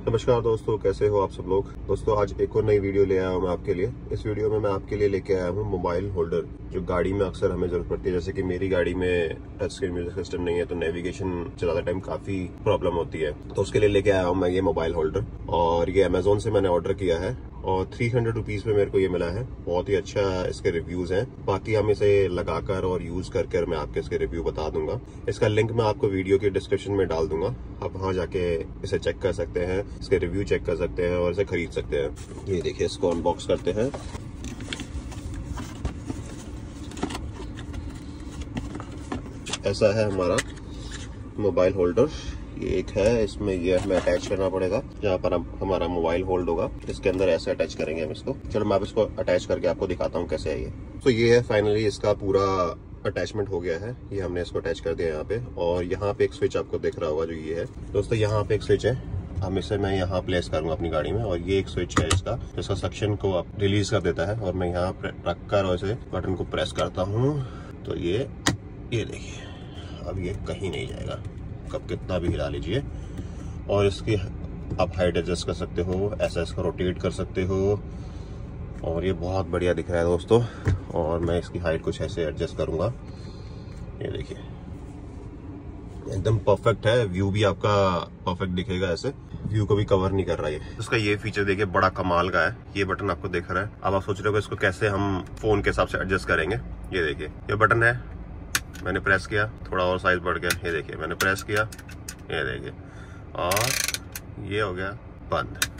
नमस्कार दोस्तों, कैसे हो आप सब लोग? दोस्तों, आज एक और नई वीडियो ले आया हूँ मैं आपके लिए। इस वीडियो में मैं आपके लिए लेके आया हूँ मोबाइल होल्डर, जो गाड़ी में अक्सर हमें ज़रूरत पड़ती है। जैसे कि मेरी गाड़ी में टच स्क्रीन म्यूज़िक सिस्टम नहीं है तो नेविगेशन चलाते टाइम काफ़ी प्रॉब्लम होती है। तो उसके लिए लेके आया हूँ मैं ये मोबाइल होल्डर, और ये अमेजोन से मैंने ऑर्डर किया है। और थ्री हंड्रेड रुपीज़ में मेरे को ये मिला है। बहुत ही अच्छा इसके रिव्यूज़ हैं। बाकी हम इसे लगाकर और यूज़ करके मैं आपके इसके रिव्यू बता दूँगा। इसका लिंक मैं आपको वीडियो के डिस्क्रिप्शन में डाल दूँगा। आप वहाँ जाके इसे चेक कर सकते हैं, इसके रिव्यू चेक कर सकते हैं और इसे खरीद सकते हैं। ये देखिए, इसको अनबॉक्स करते हैं। ऐसा है हमारा मोबाइल होल्डर ये एक है, इसमें ये हमें अटैच करना पड़ेगा, जहाँ पर हम, हमारा मोबाइल होल्ड होगा। इसके अंदर ऐसे अटैच करेंगे हम इसको। चलो मैं आप इसको अटैच करके आपको दिखाता हूँ कैसे है ये। तो ये है फाइनली इसका पूरा अटैचमेंट हो गया है। ये हमने इसको अटैच कर दिया यहाँ पे। और यहाँ पे एक स्विच आपको दिख रहा होगा जो ये है। दोस्तों, यहाँ पे एक स्विच है। हम इसे, मैं यहाँ प्लेस करूँगा अपनी गाड़ी में। और ये एक स्विच है इसका। जिसका सक्शन को आप रिलीज़ कर देता है। और मैं यहाँ रख कर और इसे बटन को प्रेस करता हूँ। तो ये ये देखिए। अब ये कहीं नहीं जाएगा। कब कितना भी हिला लीजिए। और इसकी आप हाइट एडजस्ट कर सकते हो ऐसा इसको रोटेट कर सकते हो। और ये बहुत बढ़िया दिख रहा है दोस्तों। और मैं इसकी हाइट कुछ ऐसे एडजस्ट करूँगा। ये देखिए। एकदम परफेक्ट है। व्यू भी आपका परफेक्ट दिखेगा ऐसे। व्यू को भी कवर नहीं कर रहा है इसका ये फीचर देखिए, बड़ा कमाल का है। ये बटन आपको दिख रहा है। अब आप सोच रहे हो इसको कैसे हम फ़ोन के हिसाब से एडजस्ट करेंगे। ये देखिए। ये बटन है। मैंने प्रेस किया, थोड़ा और साइज़ बढ़ गया, ये देखिए, मैंने प्रेस किया, ये देखिए, और ये हो गया बंद।